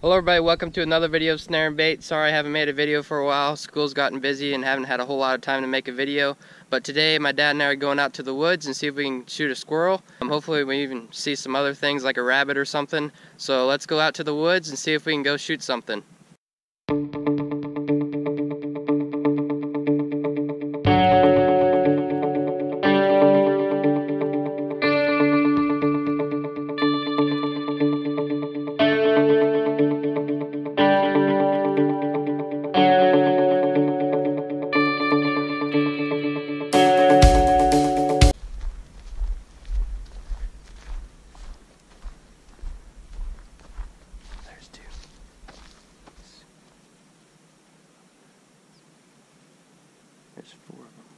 Hello everybody, welcome to another video of Snarin' Bait. Sorry I haven't made a video for a while. School's gotten busy and haven't had a whole lot of time to make a video. But today my dad and I are going out to the woods and see if we can shoot a squirrel. Um, hopefully we even see some other things like a rabbit or something. So let's go out to the woods and see if we can go shoot something. Four of them.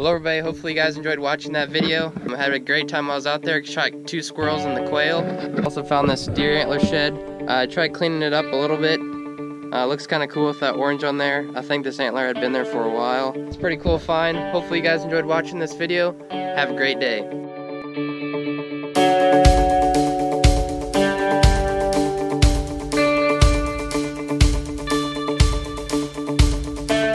Hello everybody, hopefully you guys enjoyed watching that video. I had a great time while I was out there, shot two squirrels and the quail. Also found this deer antler shed. Uh, I tried cleaning it up a little bit. Uh, looks kind of cool with that orange on there. I think this antler had been there for a while. It's pretty cool find. Hopefully you guys enjoyed watching this video. Have a great day.